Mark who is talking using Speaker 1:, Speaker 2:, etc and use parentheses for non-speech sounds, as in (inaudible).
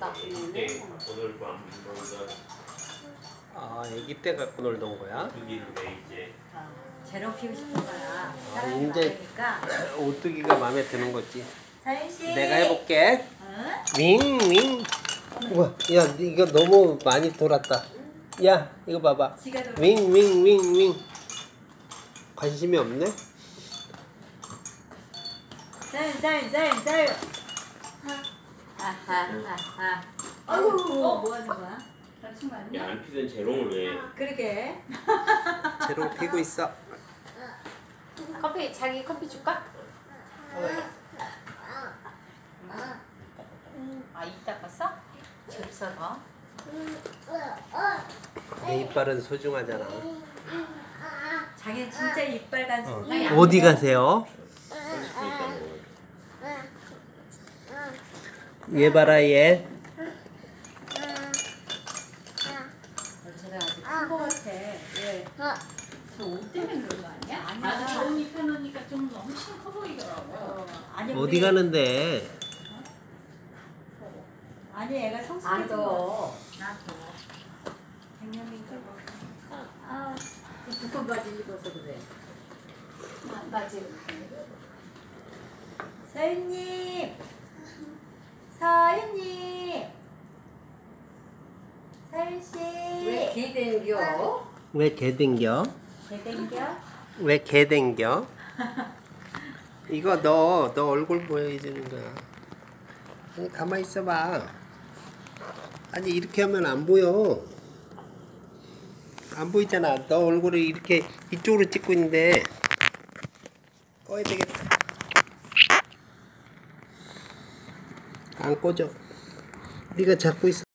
Speaker 1: 놀고 안 놀던
Speaker 2: 아, 아기 때 갖고 놀던 거야?
Speaker 1: 이제
Speaker 3: 재롱 피고 싶은 거야.
Speaker 2: 아, 이제-. (clears throat) 오뚜기가 마음에 드는 거지.
Speaker 3: 사윤 씨.
Speaker 2: 내가 해볼게.
Speaker 3: 응?
Speaker 2: 윙, 윙. 우와, 야, 이거 너무 많이 돌았다. 야, 이거 봐봐.
Speaker 3: 지가 도
Speaker 2: 윙, 윙, 윙, 윙. 관심이 없네?
Speaker 3: 사윤 사윤 사윤 사윤. 아하 아하. 아이고
Speaker 4: 어?
Speaker 3: 뭐 하는 거야?
Speaker 4: 다친 거 아니야?
Speaker 1: 야 안 피던 재롱을 왜
Speaker 3: 그러게.
Speaker 2: 재롱 피고 있어.
Speaker 4: 커피 자기 커피 줄까? 아 이따 갔어? 접사가.
Speaker 2: 내 이빨은 소중하잖아.
Speaker 3: 자기는 진짜 이빨 간수.
Speaker 2: 어. 어디 가세요?
Speaker 1: 싶으니까 뭐
Speaker 2: 얘 봐라, 얘.
Speaker 3: 쟤는 아직 큰거 같아. 예.
Speaker 4: 저옷 때문에 그런 거 아니야?
Speaker 3: 아니야.
Speaker 4: 나도 저옷 입혀놓으니까 좀 훨씬 커 보이더라고.
Speaker 3: 어, 아니
Speaker 2: 어디
Speaker 3: 우리-
Speaker 2: 가는데?
Speaker 3: 아니 애가 성숙해진
Speaker 4: 나도.
Speaker 3: 거. 나도. 백년민가 아, 두꺼운 바지 입어서 그래.
Speaker 4: 아, 나 지금
Speaker 3: 서윤님, 서윤님, 서윤 씨.
Speaker 4: 왜 기대겨?
Speaker 2: 왜 개 댕겨?
Speaker 3: 대댕겨?
Speaker 2: 왜 개 댕겨? 이거 너, 너 얼굴 보여주는 거야. 아니, 가만히 있어봐. 아니, 이렇게 하면 안 보여. 안 보이잖아. 너 얼굴을 이렇게 이쪽으로 찍고 있는데. 꺼야 되겠다. 안 꺼져. 네가 잡고 있어.